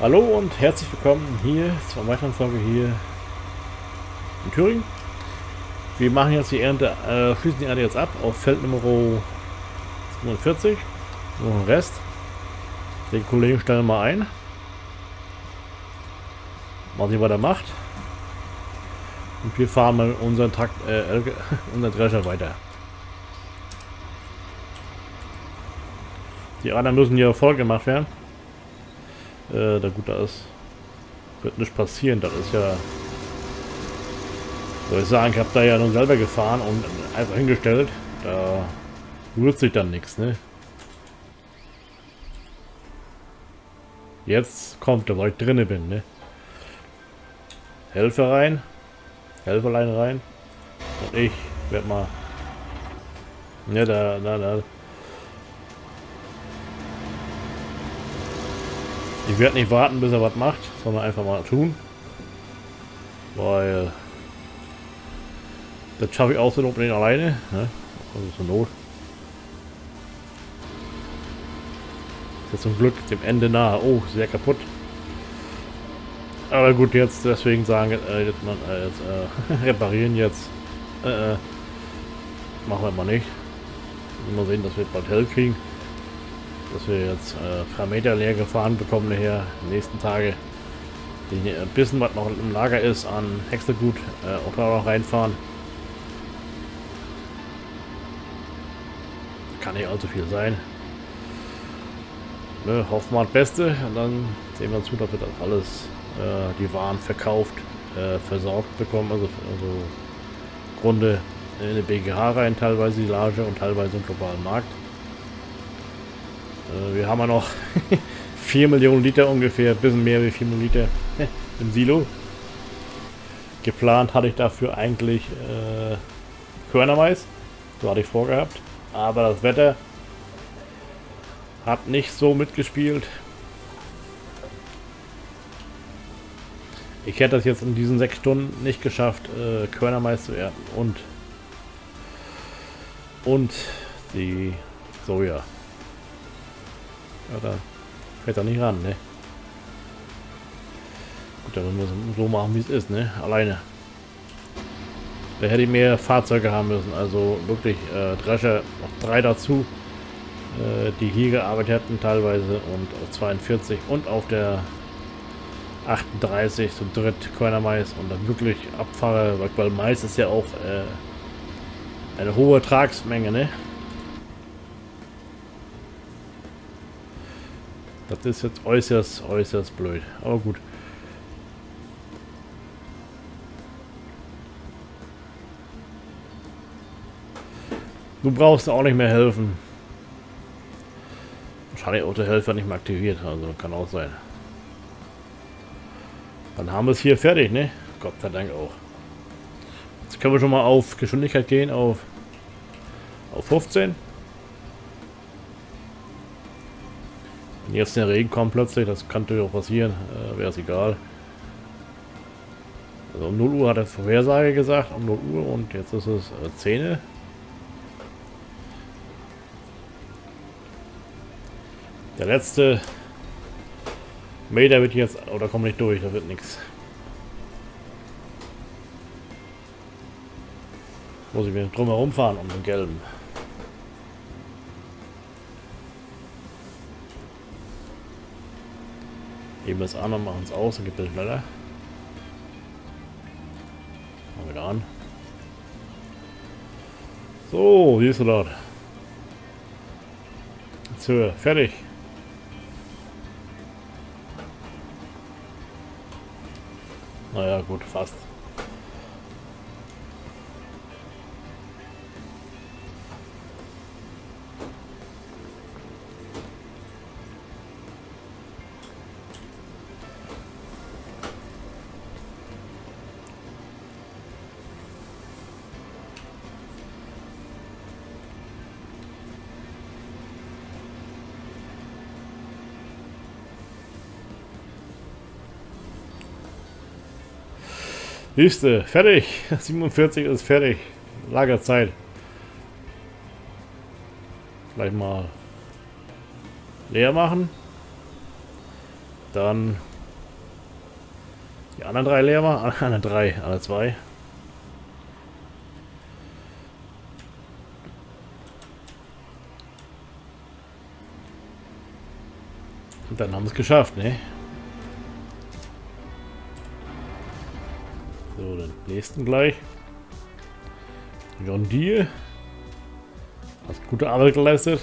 Hallo und herzlich willkommen hier zur weiteren Folge hier in Thüringen. Wir machen jetzt die Ernte, äh, schließen die Ernte jetzt ab auf Feld Nummer 47. Noch den Rest. Den Kollegen stellen wir mal ein. Mal sehen, was er macht. Und wir fahren mal unseren Trakt, äh, unseren Drescher weiter. Die anderen müssen hier voll gemacht werden. Äh, da gut, da ist. Wird nicht passieren, das ist ja. Soll ich sagen, ich habe da ja nun selber gefahren und einfach hingestellt. Da rührt sich dann nichts, ne? Jetzt kommt er, weil ich drinne bin, ne? Helfer rein. Helferlein rein. Und ich werde mal. Ja, da, da, da. Ich werde nicht warten, bis er was macht, sondern einfach mal tun. Weil das schaffe ich auch so nicht alleine. Ne? Also zur Not. Ist jetzt zum Glück dem Ende nahe. Oh, sehr kaputt. Aber gut, jetzt deswegen sagen, äh, jetzt, man, äh, jetzt äh, reparieren jetzt. Äh, äh, machen wir mal nicht. Mal sehen, dass wir bald hell kriegen dass wir jetzt äh, Meter leer gefahren bekommen nachher, die nächsten Tage. Die ein bisschen, was noch im Lager ist, an Hexergut äh, auch da noch reinfahren. Kann nicht allzu viel sein. Ne, hoffen wir das Beste und dann sehen wir zu, dass wir das alles, äh, die Waren verkauft, äh, versorgt bekommen. Also, also Grunde in eine BGH rein, teilweise die Lage und teilweise im globalen Markt. Äh, wir haben ja noch 4 Millionen Liter ungefähr, ein bisschen mehr wie 4 Millionen Liter im Silo. Geplant hatte ich dafür eigentlich äh, Körnermais. So hatte ich vorgehabt. Aber das Wetter hat nicht so mitgespielt. Ich hätte das jetzt in diesen sechs Stunden nicht geschafft, äh, Körnermais zu ernten und und die Soja. Da fällt er nicht ran, ne? Gut, dann müssen wir so machen, wie es ist, ne? Alleine. Da hätte ich mehr Fahrzeuge haben müssen. Also wirklich äh, Drescher, noch drei dazu, äh, die hier gearbeitet hätten teilweise und auf 42 und auf der 38 zum dritt Körner Mais und dann wirklich abfahre, weil Mais ist ja auch äh, eine hohe Tragsmenge, ne? Das ist jetzt äußerst, äußerst blöd. Aber gut. Du brauchst auch nicht mehr helfen. Wahrscheinlich auch der Helfer nicht mehr aktiviert. Also kann auch sein. Dann haben wir es hier fertig, ne? Gott sei Dank auch. Jetzt können wir schon mal auf Geschwindigkeit gehen, auf, auf 15. Jetzt der Regen kommt plötzlich, das kann durchaus passieren, äh, wäre es egal. Also um 0 Uhr hat er Vorhersage gesagt, um 0 Uhr und jetzt ist es äh, 10. Der letzte Meter wird jetzt, oder kommt nicht durch, da wird nichts. Muss ich mir drum herum fahren um den gelben. Heben wir es an und machen es aus und gibt es schneller. Machen wir an. So, siehst du dort. Jetzt Höhe. Fertig. Naja, gut, fast. Siehste, fertig. 47 ist fertig. Lagerzeit. Gleich mal leer machen. Dann Die anderen drei leer war? Alle drei, alle zwei. Und dann haben wir es geschafft, ne? Den nächsten gleich. John Deere. Hast gute Arbeit geleistet.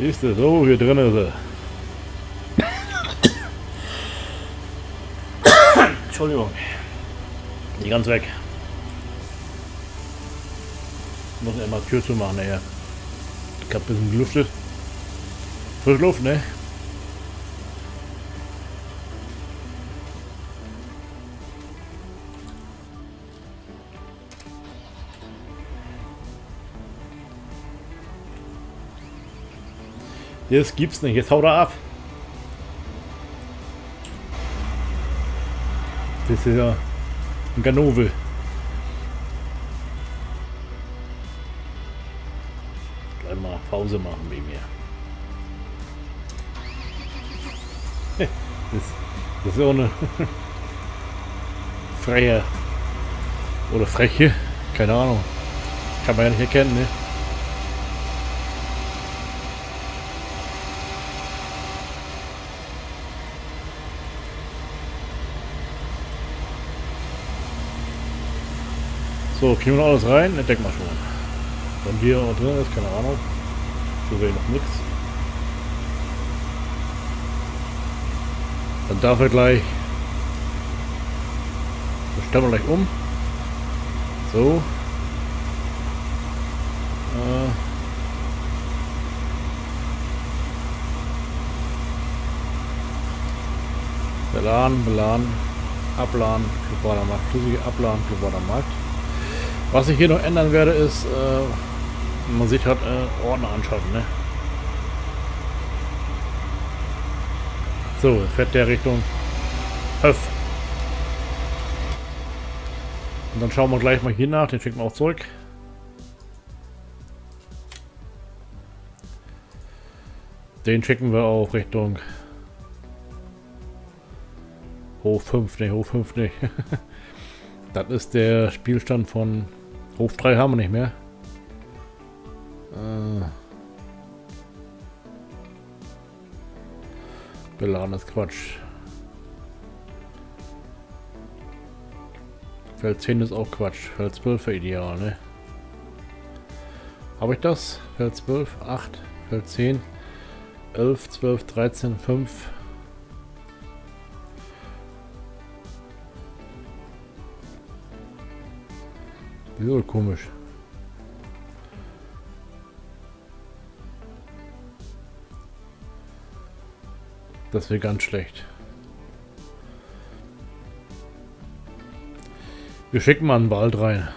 Ist es so, hier drin ist er. Entschuldigung. Die ganz weg. Muss ja Tür zu machen, naja. Ich hab ein bisschen gelüftet. Frisch Luft, ne? Das gibt's nicht. Jetzt haut er ab. Das ist ja ein Ganove. Gleich mal Pause machen wie mir. Das, das ist auch eine freie oder freche, keine Ahnung. Kann man ja nicht erkennen, ne? So, kriegen wir noch alles rein? Ne, denk mal schon. Von dir auch drin ist, keine Ahnung. So will noch nichts. Dann darf er gleich. Das stellen wir gleich um. So. Äh. Beladen, beladen, abladen, globaler Markt, flüssige abladen, globaler Markt. Was ich hier noch ändern werde, ist, äh, man sieht halt äh, Ordner anschalten, ne? So, fährt der Richtung Höf. Und dann schauen wir gleich mal hier nach, den schicken wir auch zurück. Den schicken wir auch Richtung Hof 5, ne, Hof 5 nicht. das ist der Spielstand von Hof 3 haben wir nicht mehr. Äh. Beladenes Quatsch. Feld 10 ist auch Quatsch. Feld 12 wäre ideal, ne? Habe ich das? Feld 12, 8, Feld 10, 11, 12, 13, 5. Wieso komisch? Das wäre ganz schlecht. Wir schicken mal einen Wald rein.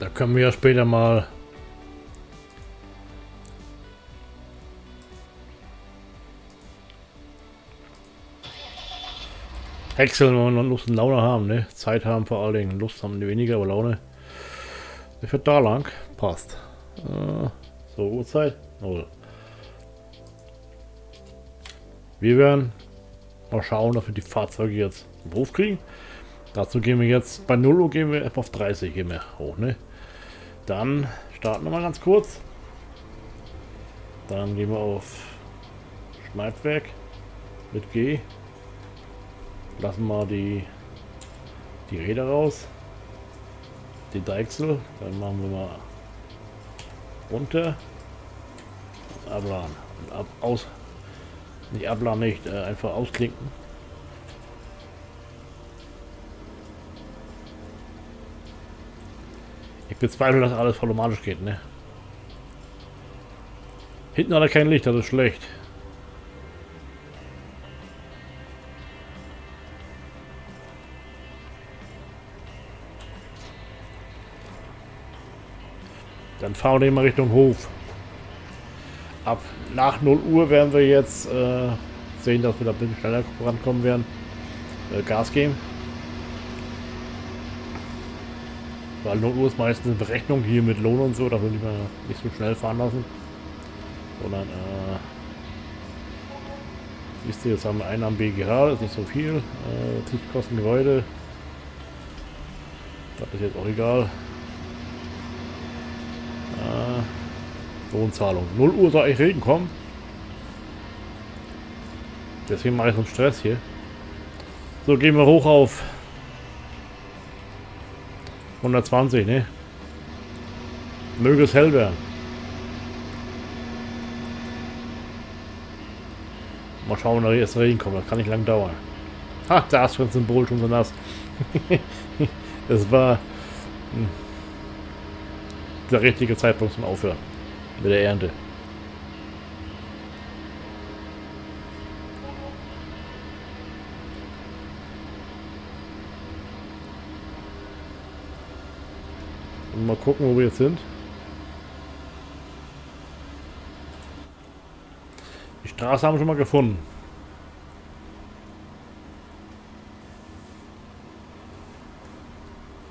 Da können wir ja später mal Wechseln, wenn noch Lust und Laune haben, ne? Zeit haben vor allen Dingen. Lust haben die weniger, aber Laune. Ich fährt da lang. Passt. Äh, so, Uhrzeit. Null. Wir werden mal schauen, dass wir die Fahrzeuge jetzt im Beruf kriegen. Dazu gehen wir jetzt, bei 0 Uhr gehen wir auf 30 gehen wir hoch, ne? Dann starten wir mal ganz kurz. Dann gehen wir auf Schneidwerk mit G. Lassen wir die, die Räder raus. Die Deichsel. Dann machen wir mal runter. Abladen. Und ab, aus. Nicht abladen, nicht. Äh, einfach ausklinken. Ich bezweifle, dass alles vollautomatisch geht, ne? Hinten hat er kein Licht, das ist schlecht. Dann fahren wir mal Richtung Hof. Ab nach 0 Uhr werden wir jetzt äh, sehen, dass wir da ein bisschen schneller vorankommen werden. Äh, Gas geben. Weil 0 Uhr ist meistens eine Berechnung hier mit Lohn und so, da will ich mal nicht so schnell fahren lassen. Sondern, äh, Wisst ihr, jetzt haben wir einen am BGH, das ist nicht so viel. Äh, Tiefkosten Gebäude. Das ist jetzt auch egal. Äh, Lohnzahlung. 0 Uhr soll eigentlich Regen kommen. Deswegen mache ich so einen Stress hier. So, gehen wir hoch auf 120, ne? Möge es hell werden. Mal schauen, ob jetzt Regen kommt. Das kann nicht lang dauern. Ha, da ist schon Symbol schon so nass. Es war hm, der richtige Zeitpunkt zum Aufhören mit der Ernte. Und mal gucken, wo wir jetzt sind. Die Straße haben wir schon mal gefunden.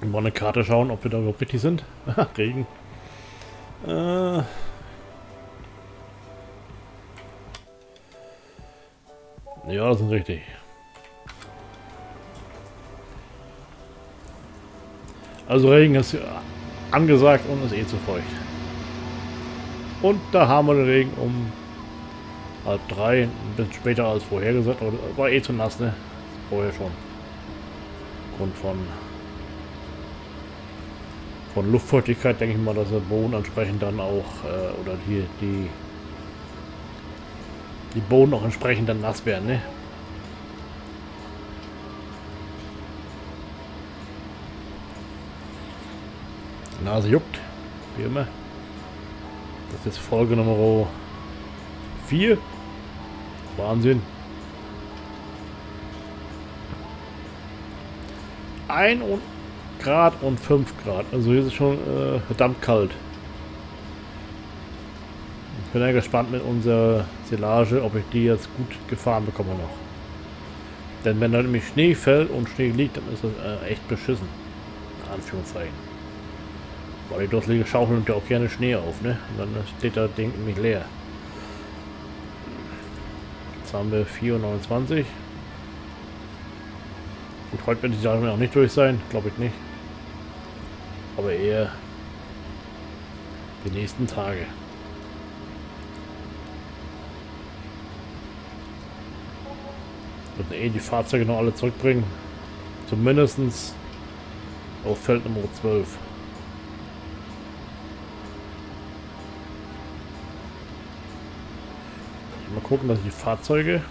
Mal eine Karte schauen, ob wir da überhaupt richtig sind. Regen. Äh. Ja, das sind richtig. Also Regen ist angesagt und ist eh zu feucht. Und da haben wir den Regen um halb drei, ein bisschen später als vorhergesagt, aber war eh zu nass, ne? Vorher schon. Grund von von Luftfeuchtigkeit denke ich mal, dass der Boden entsprechend dann auch, äh, oder hier die, die Boden auch entsprechend dann nass werden, ne? Nase juckt, wie immer. Das ist Folge Nummer 4. Wahnsinn. Ein und Grad und 5 Grad. Also hier ist es schon äh, verdammt kalt. Ich bin ja gespannt mit unserer Silage, ob ich die jetzt gut gefahren bekomme noch. Denn wenn da nämlich Schnee fällt und Schnee liegt, dann ist das äh, echt beschissen. In Anführungszeichen. Weil die durstige Schaufel nimmt ja auch gerne Schnee auf, ne? Und dann steht das Ding nämlich leer. Jetzt haben wir 4,29. Gut, heute wird die Sache auch nicht durch sein, glaube ich nicht aber eher die nächsten Tage. Wird eh die Fahrzeuge noch alle zurückbringen. Zumindest auf Feld Nummer 12. Mal gucken, dass ich die Fahrzeuge...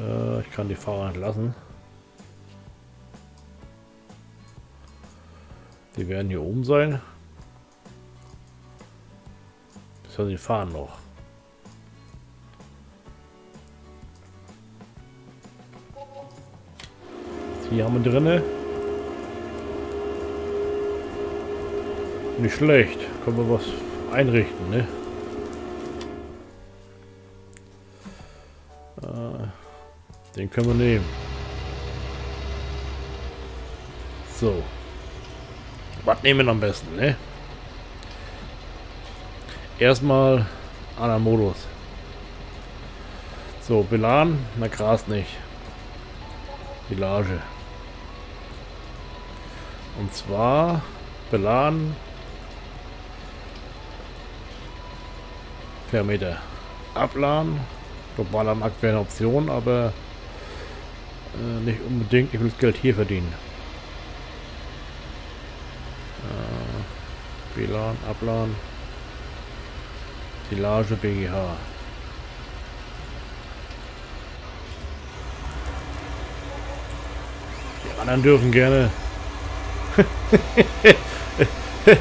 Äh, ich kann die Fahrer entlassen. Die werden hier oben sein. Das die fahren noch. Hier haben wir drinne. Nicht schlecht. Können wir was einrichten, ne? Äh, den können wir nehmen. So. Was nehmen wir am besten, ne? Erstmal Modus. So, Belan, na Gras nicht. Village. Und zwar Belan per Meter. Abladen. Globaler Markt wäre eine Option, aber äh, nicht unbedingt. Ich will das Geld hier verdienen. WLAN, Abladen, Silage BGH. Die anderen dürfen gerne.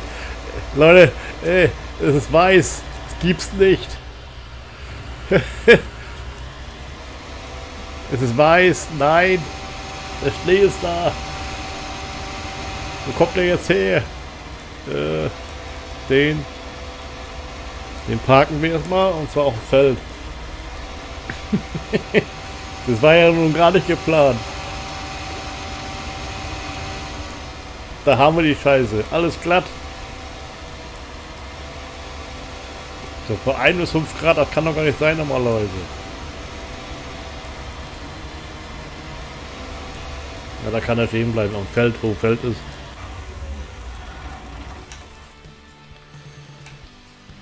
Leute, ey, es ist weiß. Es gibt's nicht. es ist weiß. Nein. Der Schnee ist da. Wo kommt der jetzt her? Äh, den. Den parken wir erstmal und zwar auf dem Feld. das war ja nun gar nicht geplant. Da haben wir die Scheiße. Alles glatt. So, vor 1 bis 5 Grad, das kann doch gar nicht sein normalerweise. Ja, da kann er stehen bleiben am Feld, wo Feld ist.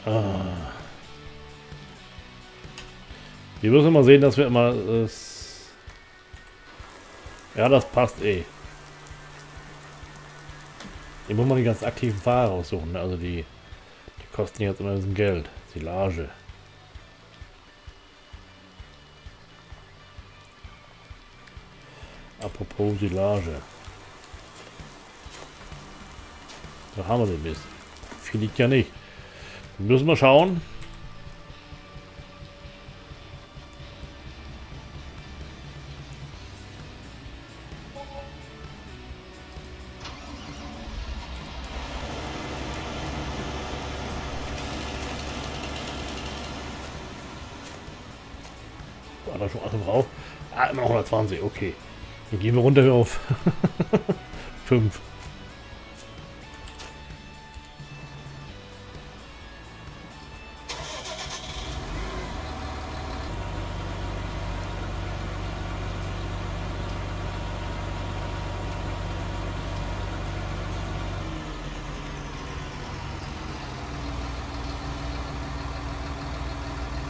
Ah. Wir müssen mal sehen, dass wir immer... Äh, ja, das passt eh. Hier muss man die ganz aktiven Fahrer raussuchen. Ne? Also die, die kosten jetzt immer ein bisschen Geld. Silage. Apropos Silage. Da haben wir den Mist. Viel liegt ja nicht. Müssen wir schauen. War da schon Atem drauf? Ah, immer noch 120, okay. Dann gehen wir runter auf 5.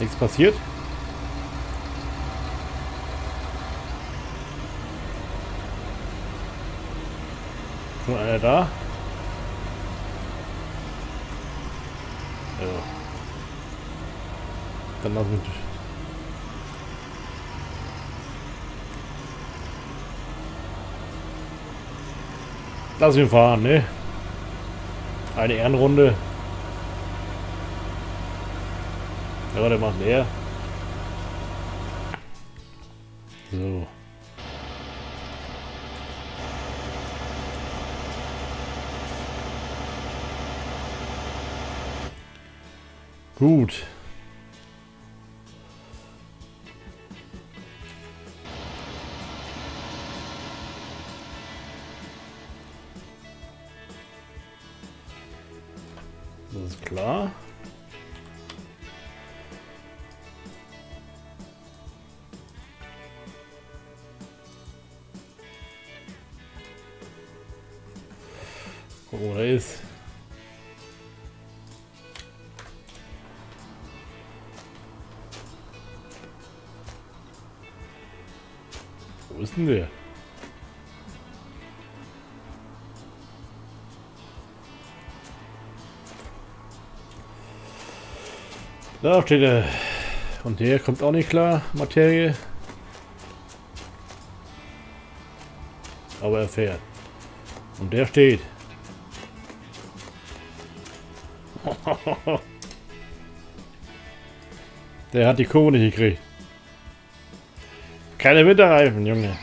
Nichts passiert. Schon einer da? Ja. Dann lassen wir dich. Lass ihn fahren, ne? Eine Ehrenrunde. Ja, der macht leer. So. Gut. Das ist klar. Gucken, wo er ist. Wo ist denn der? Da steht er. Und der kommt auch nicht klar, Materie. Aber er fährt. Und der steht. der hat die Kurve nicht gekriegt. Keine Winterreifen, Junge.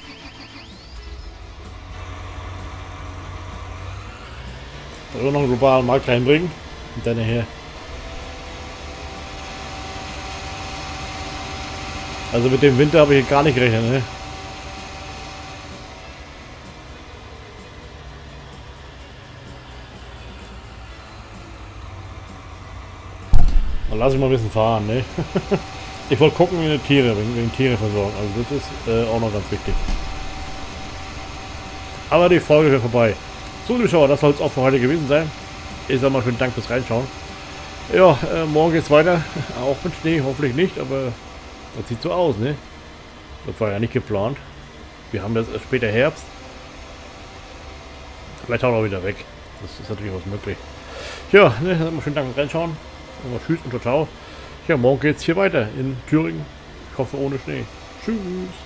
Soll noch einen globalen Markt reinbringen? Und dann her. Also mit dem Winter habe ich gar nicht gerechnet, ne? Lass ich mal ein bisschen fahren, ne? Ich wollte gucken, wie die Tiere, wegen, wegen Tiere versorgen. Also das ist äh, auch noch ganz wichtig. Aber die Folge ist vorbei. So, liebe Schauer, das soll es auch für heute gewesen sein. Ich sag mal schönen Dank fürs Reinschauen. Ja, äh, morgen geht's weiter. Auch mit Schnee, hoffentlich nicht, aber das sieht so aus, ne? Das war ja nicht geplant. Wir haben jetzt später Herbst. Vielleicht auch noch wieder weg. Das ist natürlich was möglich. Ja, ne, schönen Dank fürs Reinschauen. Und tschüss und ciao. Ja, morgen geht's hier weiter in Thüringen. Ich hoffe ohne Schnee. Tschüss.